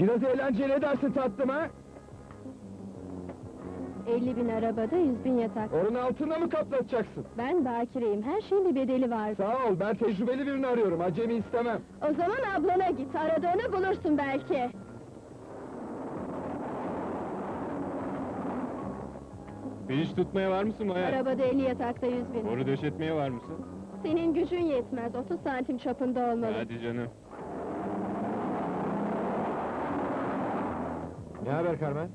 Biraz eğlenceli edersin tatlım ha? 50 bin arabada 100 bin yatak. Onun altına mı kaplatacaksın? Ben bakireyim, her şeyin bir bedeli var. Sağ ol, ben tecrübeli birini arıyorum. Acemi istemem. O zaman ablana git, aradığını bulursun belki. Bir iş tutmaya var mısın Maya? Arabada 50 yatakta 100 bin. Boru döşetmeye var mısın? Senin gücün yetmez, 30 santim çapında olmalı. Hadi canım. Ne haber Carmen?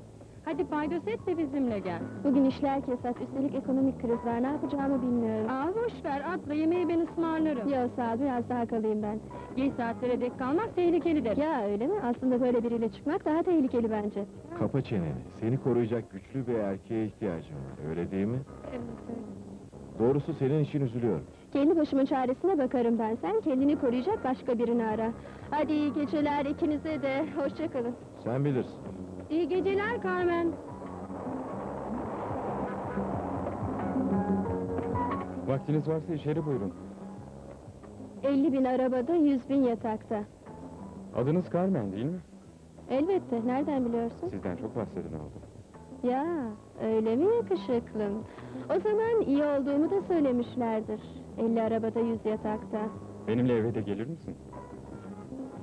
Hadi paydos et de bizimle gel. Bugün işler kesat, üstelik ekonomik kriz var, ne yapacağımı bilmiyorum. Aa boş ver, atla yemeği ben ısmarlarım. Yok sağ ol, biraz daha kalayım ben. Geç saatlere dek kalmak tehlikelidir. Ya öyle mi? Aslında böyle biriyle çıkmak daha tehlikeli bence. Kapa çeneni. Seni koruyacak güçlü bir erkeğe ihtiyacım var. Öyle değil mi? Doğrusu senin için üzülüyorum. Kendi başımın çaresine bakarım ben, sen kendini koruyacak başka birini ara. Hadi iyi geceler ikinize de, hoşça kalın. Sen bilirsin. İyi geceler Carmen. Vaktiniz varsa içeri buyurun. 50 bin arabada, 100 bin yatakta. Adınız Carmen değil mi? Elbette, nereden biliyorsun? Sizden çok bahseden oldu. Ya, öyle mi yakışıklım? O zaman iyi olduğumu da söylemişlerdir. 50 arabada, 100 yatakta. Benimle eve de gelir misin?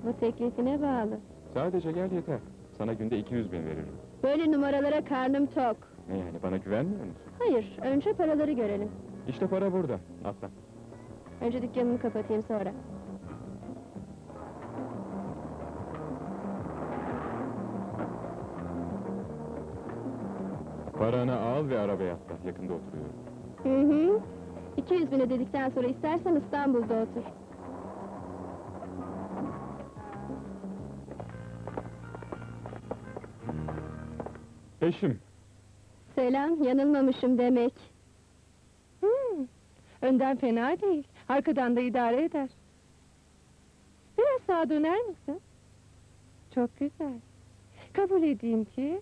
Bu teklifine bağlı. Sadece gel yeter. Sana günde 200 bin veririm. Böyle numaralara karnım tok. Ne yani bana güvenmiyor musun? Hayır, önce paraları görelim. İşte para burada. Atla. Önce dükkanımı kapatayım sonra. Paranı al ve arabaya atla. Yakında oturuyorum. Hı hı. 200 bine dedikten sonra istersen İstanbul'da otur. Eşim. Selam, yanılmamışım demek. Hmm, önden fena değil, arkadan da idare eder. Biraz sağa döner misin? Çok güzel. Kabul edeyim ki...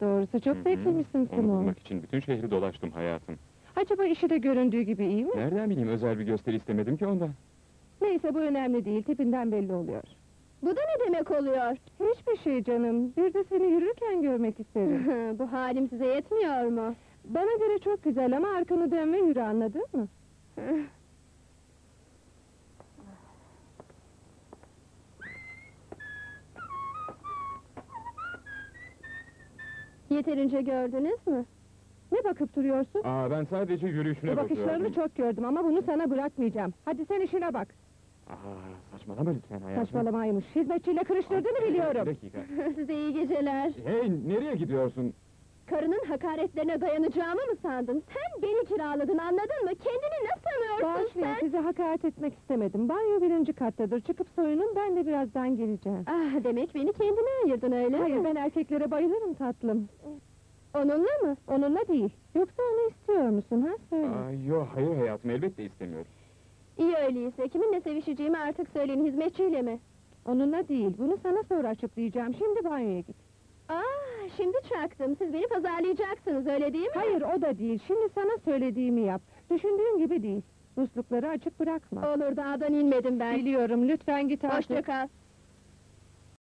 Doğrusu çok zevkliymişsin Onu Simon. bulmak için bütün şehri dolaştım hayatım. Acaba işi de göründüğü gibi iyi mi? Nereden bileyim özel bir gösteri istemedim ki ondan. Neyse bu önemli değil, tipinden belli oluyor. Bu da ne demek oluyor? Hiçbir şey canım, bir de seni yürürken görmek isterim. Bu halim size yetmiyor mu? Bana göre çok güzel ama arkanı dön ve yürü anladın mı? Yeterince gördünüz mü? Ne bakıp duruyorsun? Aa ben sadece yürüyüşüne Bu bakışlarını bakıyordum. çok gördüm ama bunu sana bırakmayacağım. Hadi sen işine bak. Aa saçmalama lütfen hayatım. Saçmalamaymış. Hizmetçiyle kırıştırdığını Bir biliyorum. dakika. Size iyi geceler. Hey nereye gidiyorsun? Karının hakaretlerine dayanacağımı mı sandın? Sen beni kiraladın anladın mı? Kendini ne sanıyorsun Bağışlayın, sen? size hakaret etmek istemedim. Banyo birinci kattadır. Çıkıp soyunun, ben de birazdan geleceğim. Ah demek beni kendine ayırdın öyle Hayır, mi? ben erkeklere bayılırım tatlım. Onunla mı? Onunla değil. Yoksa onu istiyor musun, ha? Söyle. Aa, yok hayır hayatım elbette istemiyorum. İyi öyleyse kiminle sevişeceğimi artık söyleyin hizmetçiyle mi? Onunla değil, bunu sana sonra açıklayacağım. Şimdi banyoya git. Şimdi çaktım. Siz beni pazarlayacaksınız öyle değil mi? Hayır, o da değil. Şimdi sana söylediğimi yap. Düşündüğün gibi değil. Muslukları açık bırakma. Olur dağdan inmedim ben. Biliyorum, lütfen git artık. Hoşça kal.